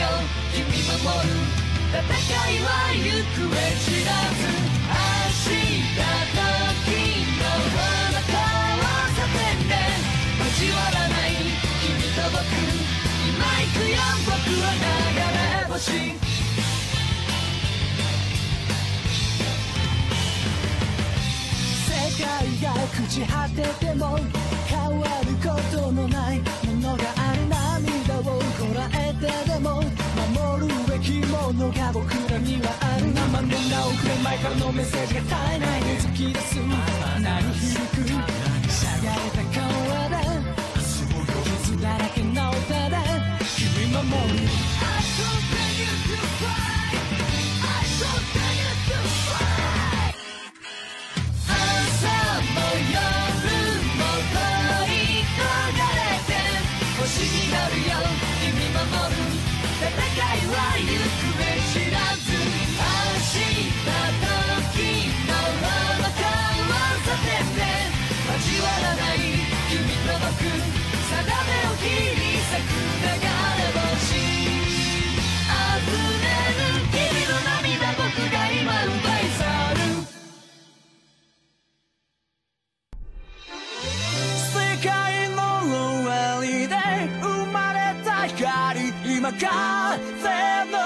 君守る戦いは行方知らず。明日時の中をさてね交わらない君と僕今行くよ僕は流れ星。世界が朽ち果てても変わることのないものがある涙をこらえてでも守るべきものが僕らにはある。何万年何億年前からのメッセージが絶えない。で突き出す。は行方知ら風の